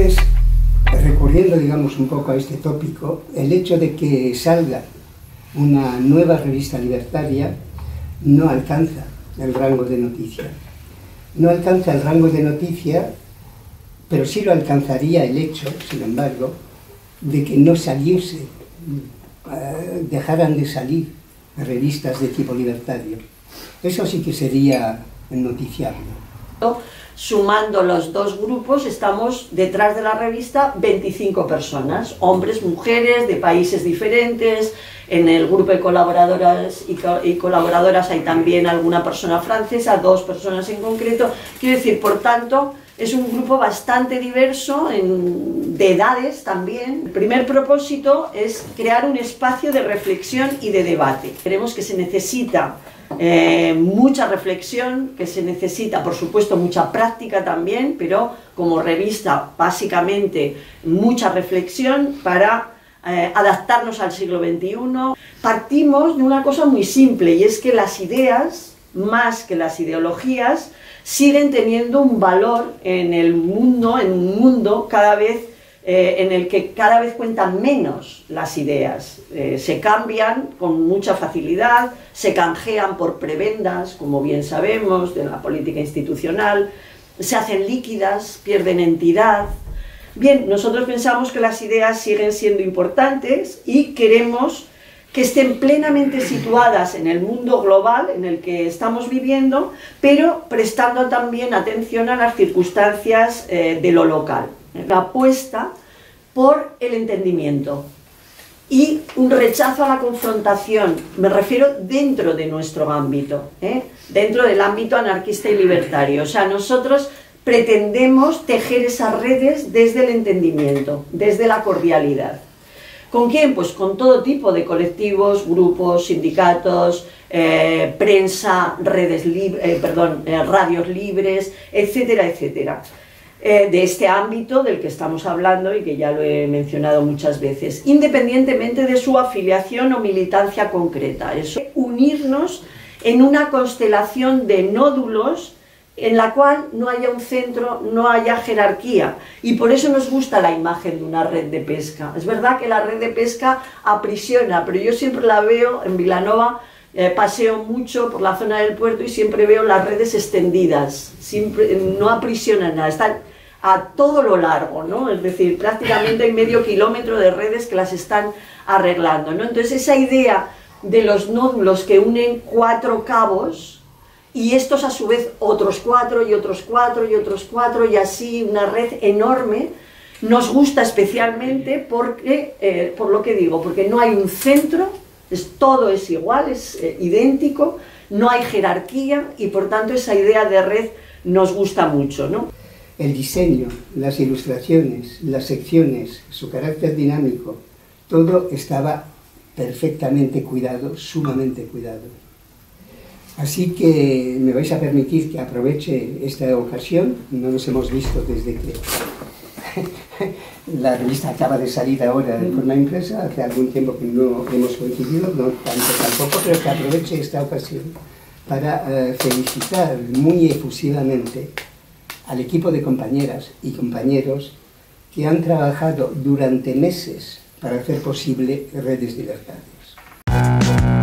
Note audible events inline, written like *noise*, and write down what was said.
Entonces, recurriendo, digamos, un poco a este tópico, el hecho de que salga una nueva revista libertaria no alcanza el rango de noticia. No alcanza el rango de noticia, pero sí lo alcanzaría el hecho, sin embargo, de que no saliese, eh, dejaran de salir revistas de tipo libertario. Eso sí que sería noticiarlo. Sumando los dos grupos, estamos detrás de la revista 25 personas, hombres, mujeres, de países diferentes. En el grupo de colaboradoras y, colaboradoras hay también alguna persona francesa, dos personas en concreto. Quiero decir, por tanto, es un grupo bastante diverso de edades también. El primer propósito es crear un espacio de reflexión y de debate. Creemos que se necesita eh, mucha reflexión, que se necesita, por supuesto, mucha práctica también, pero como revista, básicamente, mucha reflexión para eh, adaptarnos al siglo XXI. Partimos de una cosa muy simple, y es que las ideas, más que las ideologías, siguen teniendo un valor en el mundo, en un mundo cada vez eh, en el que cada vez cuentan menos las ideas. Eh, se cambian con mucha facilidad, se canjean por prebendas, como bien sabemos, de la política institucional, se hacen líquidas, pierden entidad. Bien, nosotros pensamos que las ideas siguen siendo importantes y queremos que estén plenamente situadas en el mundo global en el que estamos viviendo, pero prestando también atención a las circunstancias eh, de lo local la apuesta por el entendimiento y un rechazo a la confrontación, me refiero dentro de nuestro ámbito, ¿eh? dentro del ámbito anarquista y libertario. O sea, nosotros pretendemos tejer esas redes desde el entendimiento, desde la cordialidad. ¿Con quién? Pues con todo tipo de colectivos, grupos, sindicatos, eh, prensa, redes eh, perdón, radios libres, etcétera, etcétera. Eh, de este ámbito del que estamos hablando y que ya lo he mencionado muchas veces, independientemente de su afiliación o militancia concreta. Es unirnos en una constelación de nódulos en la cual no haya un centro, no haya jerarquía. Y por eso nos gusta la imagen de una red de pesca. Es verdad que la red de pesca aprisiona, pero yo siempre la veo en Vilanova eh, paseo mucho por la zona del puerto y siempre veo las redes extendidas, siempre, no aprisionan nada, están a todo lo largo, ¿no? Es decir, prácticamente hay medio kilómetro de redes que las están arreglando, ¿no? Entonces esa idea de los nódulos que unen cuatro cabos y estos a su vez otros cuatro y otros cuatro y otros cuatro y así una red enorme, nos gusta especialmente porque, eh, por lo que digo, porque no hay un centro, es, todo es igual, es eh, idéntico, no hay jerarquía y por tanto esa idea de red nos gusta mucho, ¿no? El diseño, las ilustraciones, las secciones, su carácter dinámico, todo estaba perfectamente cuidado, sumamente cuidado. Así que me vais a permitir que aproveche esta ocasión, no nos hemos visto desde que *laughs* la revista acaba de salir ahora por la empresa, hace algún tiempo que no hemos coincidido, no tanto tampoco, pero que aproveche esta ocasión para eh, felicitar muy efusivamente al equipo de compañeras y compañeros que han trabajado durante meses para hacer posible redes libertarias.